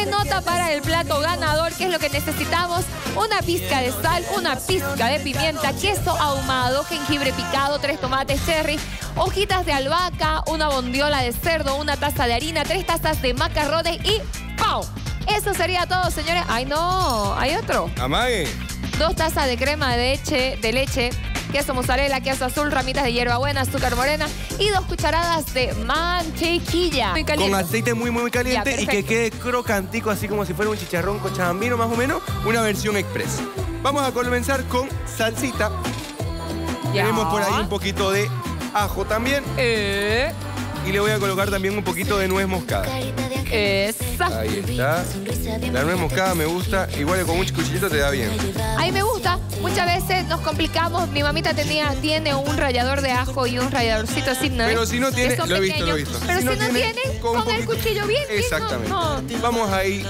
Tome nota para el plato ganador, que es lo que necesitamos. Una pizca de sal, una pizca de pimienta, queso ahumado, jengibre picado, tres tomates cherry, hojitas de albahaca, una bondiola de cerdo, una taza de harina, tres tazas de macarrones y ¡pau! Eso sería todo, señores. Ay, no, hay otro. Amague. Dos tazas de crema de leche, de leche, queso mozzarella, queso azul, ramitas de hierbabuena, azúcar morena y dos cucharadas de mantequilla. Muy Con caliente. aceite muy, muy caliente Ya, y que quede crocantico, así como si fuera un chicharrón con chambino más o menos, una versión express. Vamos a comenzar con salsita. Ya. Tenemos por ahí un poquito de ajo también Eh, y le voy a colocar también un poquito de nuez moscada. Esa. Ahí está. La nuez moscada me gusta, igual con un cuchillito te da bien. A mí me gusta. Muchas veces nos complicamos. Mi mamita tenía, tiene un rallador de ajo y un ralladorcito así, ¿no? Pero si no tiene, lo he visto, lo he visto. Pero si, no, tiene, con, el cuchillo bien, Exactamente. Vamos ahí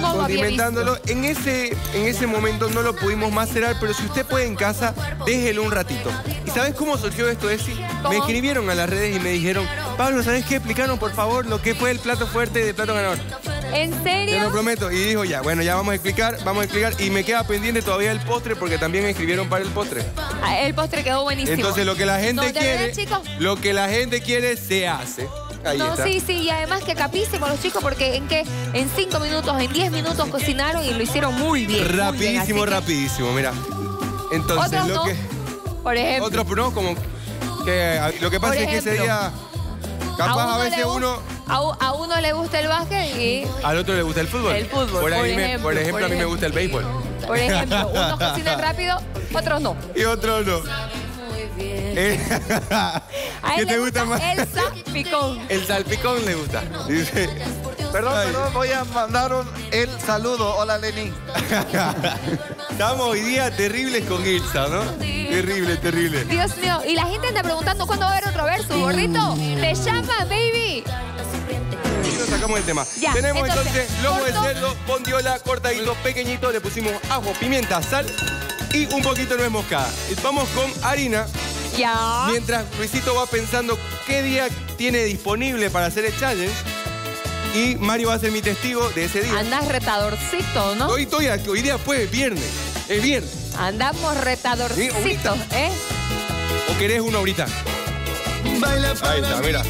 condimentándolo. En ese, en ese momento no lo pudimos macerar, pero si usted puede en casa, déjelo un ratito. ¿Y sabes cómo surgió esto, Esi? Me escribieron a las redes y me dijeron, Pablo, ¿sabes qué? Explícanos, por favor, lo que fue el plato fuerte de plato ganador. ¿En Te serio? lo prometo. Y dijo, ya, bueno, ya vamos a explicar, vamos a explicar. Y me queda pendiente todavía el postre, porque también me escribieron para el postre. Ah, El postre quedó buenísimo. Entonces, lo que la gente No, quiere, chicos. lo que la gente quiere, se hace. Ahí No, está. sí, sí, y además que capísimos los chicos porque en que en cinco minutos, en 10 minutos cocinaron y lo hicieron muy bien. muy bien. Rapidísimo, que rapidísimo, mira. Entonces, Otros lo no, que. por ejemplo. Otros, no, como. Que, lo que pasa es que ese día. Capaz a, uno veces uno. A, a uno le gusta el básquet y, Al otro le gusta el fútbol. El fútbol, Por, por me- ejemplo, por ejemplo, a mí me gusta el béisbol. por ejemplo, unos cocinan rápido, otros no. Y otros no. Eh, A ¿Qué te le gusta más? El salpicón. El salpicón le gusta. Dice. Perdón, Ay. perdón, voy a mandar un- el saludo. Hola, Lenin. Estamos hoy día terribles con Ilsa, ¿no? Terrible, terrible. Dios mío, y la gente anda preguntando cuándo va a haber otro verso, gordito. Te llama, baby. Y nos sacamos el tema. Ya, Tenemos entonces, entonces, lomo de cerdo, bondiola, cortadito, pequeñito. Le pusimos ajo, pimienta, sal y un poquito de nuez moscada. Y Vamos con harina. Ya. Mientras Luisito va pensando qué día tiene disponible para hacer el challenge. Y Mario va a ser mi testigo de ese día. Andas retadorcito, ¿no? Hoy, estoy aquí, hoy día fue viernes. Es viernes. Andamos retadorcitos. ¿eh? ¿O querés una ahorita? Ahí está, mira.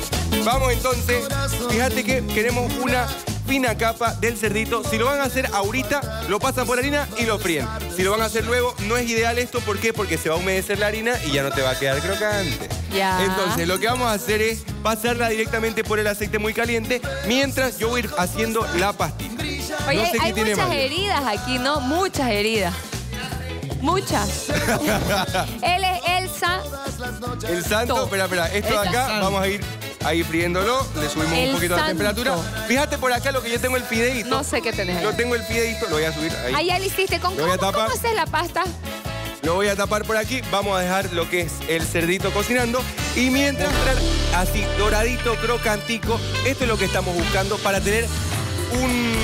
Vamos entonces. Fíjate que queremos una fina capa del cerdito. Si lo van a hacer ahorita, lo pasan por harina y lo fríen. Si lo van a hacer luego, no es ideal esto. ¿Por qué? Porque se va a humedecer la harina y ya no te va a quedar crocante. Ya. Entonces, lo que vamos a hacer es pasarla directamente por el aceite muy caliente mientras yo voy a ir haciendo la pastita. Oye, no sé hay muchas heridas aquí, ¿no? Muchas heridas. Muchas. Él es Elsa. El santo, To. espera, espera. Esto de acá, vamos a ir ahí friéndolo. Le subimos El un poquito la temperatura. Fíjate por acá lo que yo tengo el fideíto. No sé qué tenés ahí. Yo tengo el fideíto, lo voy a subir ahí. Ahí ya lo hiciste. ¿Con Lo voy a cómo, tapar. cómo haces la pasta? Lo voy a tapar por aquí. Vamos a dejar lo que es el cerdito cocinando. Y mientras así doradito, crocantico, esto es lo que estamos buscando para tener un,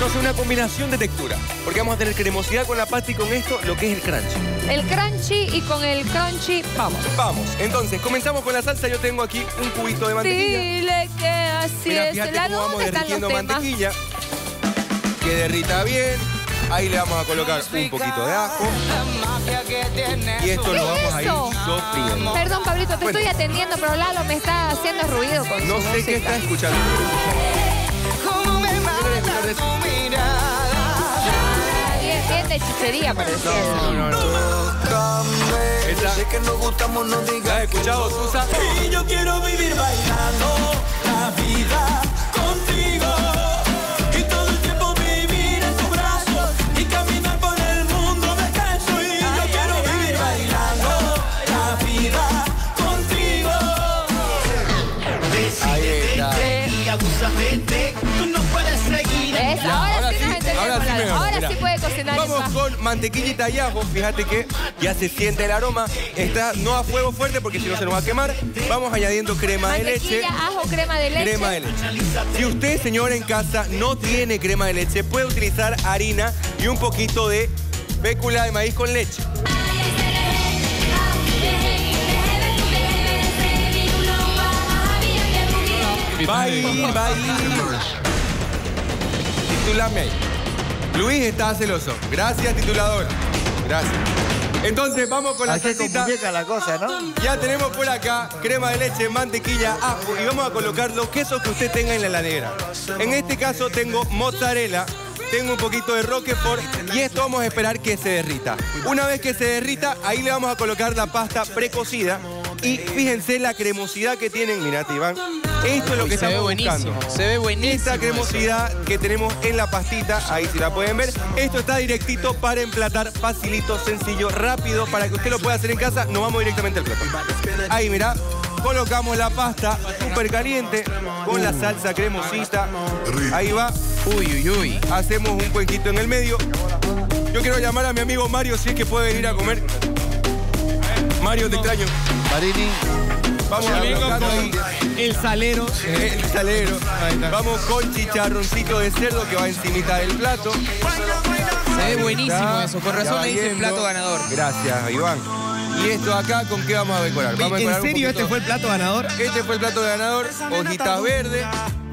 no sé, una combinación de textura. Porque vamos a tener cremosidad con la pasta y con esto lo que es el crunch. El crunchy y con el crunchy, vamos. Vamos, entonces comenzamos con la salsa. Yo tengo aquí un cubito de mantequilla. Dile que así Mira, es. La cómo vamos ¿Dónde están los derritiendo mantequilla. Que derrita bien. Ahí le vamos a colocar un poquito de ajo. Y esto ¿Qué lo vamos a ir sofriendo. Perdón, Pablito, te Bueno. estoy atendiendo, pero Lalo me está haciendo ruido con No su sé qué está escuchando. Bien de chichería, parecía. No, no, no. Esa- Sé que nos gustamos, no ¿La has escuchado, Susa? Y yo quiero vivir puede cocinar en Vamos con mantequillita y ajo. Fíjate que ya se siente el aroma. Está no a fuego fuerte porque si no se nos va a quemar. Vamos añadiendo crema de leche. Ajo, crema de leche. Crema de leche. Si usted, señora en casa, no tiene crema de leche, puede utilizar harina y un poquito de fécula de maíz con leche. Bye, bye. titulame ahí. Luis está celoso. Gracias, titulador. Gracias. Entonces, vamos con la salsita. muñeca la cosa, ¿no? Ya tenemos por acá crema de leche, mantequilla, ajo y vamos a colocar los quesos que usted tenga en la heladera. En este caso tengo mozzarella, tengo un poquito de roquefort y esto vamos a esperar que se derrita. Una vez que se derrita, ahí le vamos a colocar la pasta precocida y fíjense la cremosidad que tienen, mirate Iván. Esto es lo que Se ve estamos buenísimo. buscando. Se ve buenísimo. Esta eso. cremosidad que tenemos en la pastita, ahí si la pueden ver. Esto está directito para emplatar, facilito, sencillo, rápido, para que usted lo pueda hacer en casa. Nos vamos directamente al plato. Ahí, mirá, colocamos la pasta súper caliente con la salsa cremosita. Ahí va, Uy, uy, uy. hacemos un cuenquito en el medio. Yo quiero llamar a mi amigo Mario si es que puede venir a comer. Mario, te extraño. Marini, Vamos a ahí. con el salero. El salero. Vamos con chicharroncito de cerdo que va encimita del plato. Se ve buenísimo Está, eso. Con razón le dicen yendo. plato ganador. Gracias, Iván. Y esto acá, ¿con qué vamos a decorar? Vamos a ¿En decorar serio este fue el plato ganador? Este fue el plato ganador, hojitas verdes.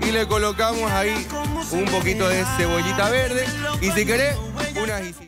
Y le colocamos ahí un poquito de cebollita verde. Y si querés, una guisita.